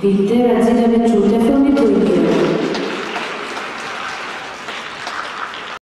Vite, razine venciute, forniture.